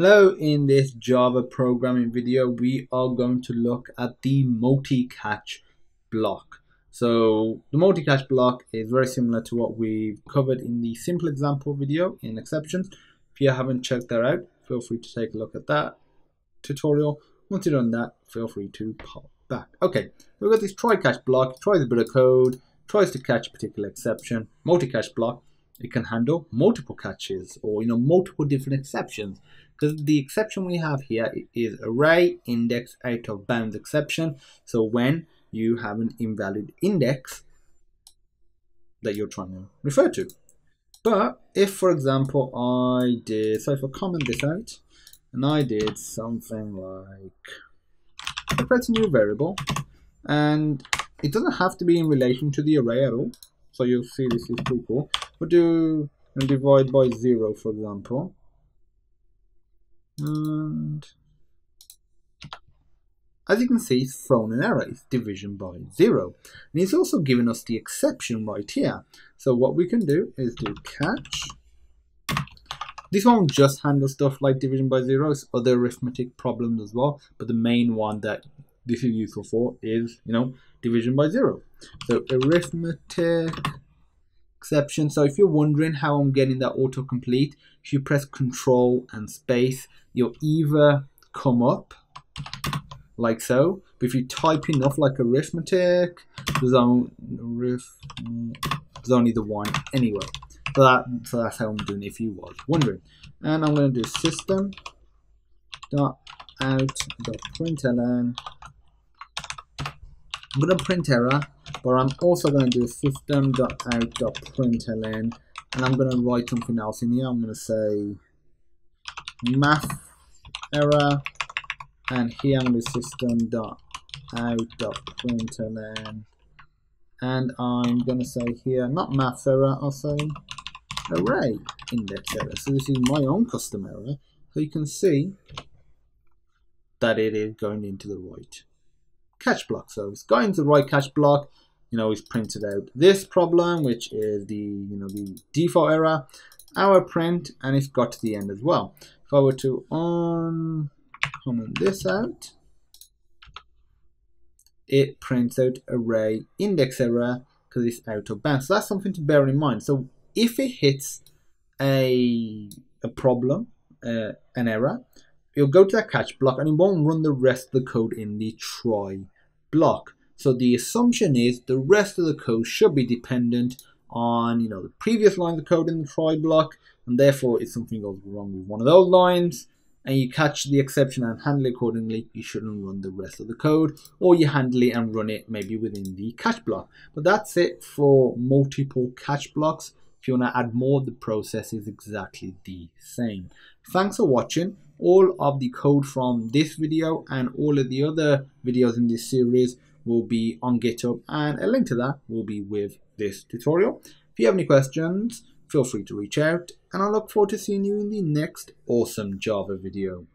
Hello, in this Java programming video, we are going to look at the multi-catch block. So the multi-catch block is very similar to what we've covered in the simple example video in exceptions. If you haven't checked that out, feel free to take a look at that tutorial. Once you've done that, feel free to pop back. Okay, we've got this try-catch block, tries a bit of code, tries to catch a particular exception, multi-catch block. It can handle multiple catches or you know multiple different exceptions because the exception we have here is array index out of bounds exception. So when you have an invalid index that you're trying to refer to. But if, for example, I did, so if I comment this out, and I did something like, I create a new variable, and it doesn't have to be in relation to the array at all. So you'll see this is pretty cool. We'll do and divide by zero, for example. And as you can see, it's thrown an error. It's division by zero. And it's also given us the exception right here. So what we can do is do catch. This won't just handle stuff like division by zero, it's other arithmetic problems as well. But the main one that this is useful for is, you know, division by zero. So arithmetic exception. So if you're wondering how I'm getting that autocomplete, if you press control and space, you'll either come up like so. But if you type enough like arithmetic, there's only, the one anyway. So, that, so that's how I'm doing if you was wondering. And I'm going to do system dot out dot println. I'm going to print error but I'm also going to do system.out.println and I'm going to write something else in here. I'm going to say math error and here I'm going to system.out.println and I'm going to say here not math error, I'll say array index error. So this is my own custom error. So you can see that it is going into the right catch block. So it's going to the right catch block you know, we've printed out this problem, which is the, you know, the default error, our print, and it's got to the end as well. If I were to uncomment this out, it prints out array index error because it's out of bounds. So that's something to bear in mind. So if it hits a, a problem, uh, an error, it'll go to that catch block and it won't run the rest of the code in the try block. So the assumption is the rest of the code should be dependent on you know the previous lines of code in the try block, and therefore if something goes wrong with one of those lines, and you catch the exception and handle it accordingly, you shouldn't run the rest of the code, or you handle it and run it maybe within the catch block. But that's it for multiple catch blocks. If you want to add more, the process is exactly the same. Thanks for watching. All of the code from this video and all of the other videos in this series will be on GitHub and a link to that will be with this tutorial. If you have any questions, feel free to reach out and I look forward to seeing you in the next awesome Java video.